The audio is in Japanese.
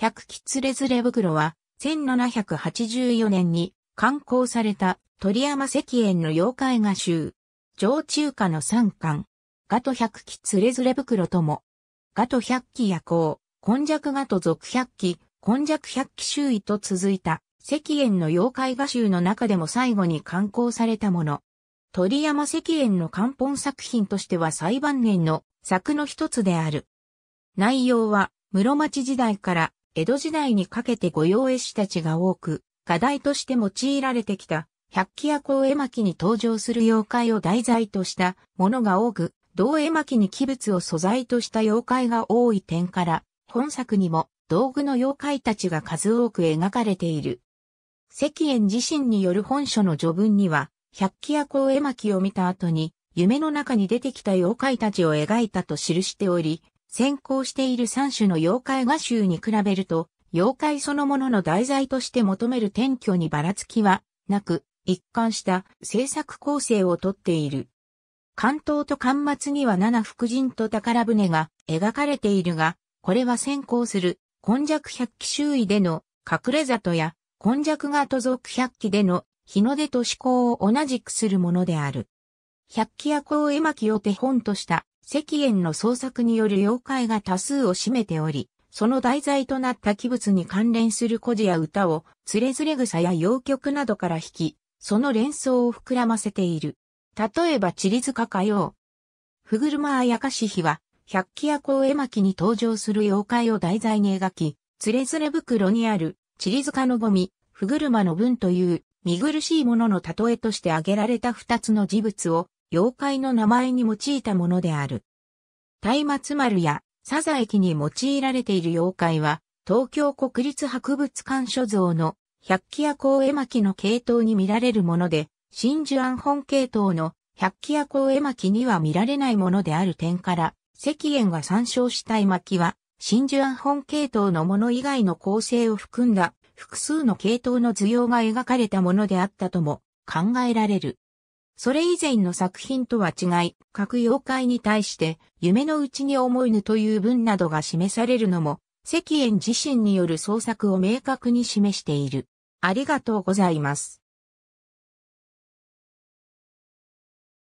百吉つれずれ袋は、1784年に刊行された鳥山石燕の妖怪画集。上中華の三巻。ガト百機つれずれ袋とも。ガト百機夜行、根弱ガト続百機、根弱百機周囲と続いた石燕の妖怪画集の中でも最後に刊行されたもの。鳥山石燕の漢本作品としては最晩年の作の一つである。内容は室町時代から江戸時代にかけて御用絵師たちが多く、画題として用いられてきた百鬼夜行絵巻に登場する妖怪を題材としたものが多く、同絵巻に器物を素材とした妖怪が多い点から、本作にも道具の妖怪たちが数多く描かれている。石燕自身による本書の序文には、百鬼夜行絵巻を見た後に、夢の中に出てきた妖怪たちを描いたと記しており、先行している三種の妖怪画集に比べると、妖怪そのものの題材として求める転居にばらつきはなく、一貫した制作構成をとっている。関東と関末には七福神と宝船が描かれているが、これは先行する根弱百機周囲での隠れ里や根弱が都属百機での日の出と思考を同じくするものである。百機や光絵巻を手本とした石燕の創作による妖怪が多数を占めており、その題材となった器物に関連する故事や歌を、つれずれ草や洋曲などから引き、その連想を膨らませている。例えば、チリ塚歌謡。ふぐるまあやかし日は、百鬼夜行絵巻に登場する妖怪を題材に描き、つれずれ袋にある、チリ塚のゴミ、ふぐるまの文という、見苦しいものの例えとして挙げられた二つの事物を、妖怪の名前に用いたものである。大松丸や、サザ駅に用いられている妖怪は、東京国立博物館所蔵の百鬼夜行絵巻の系統に見られるもので、真珠庵本系統の百鬼夜行絵巻には見られないものである点から、石燕が参照した絵巻は、真珠庵本系統のもの以外の構成を含んだ複数の系統の図様が描かれたものであったとも考えられる。それ以前の作品とは違い、各妖怪に対して夢のうちに思いぬという文などが示されるのも、石燕自身による創作を明確に示している。ありがとうございます。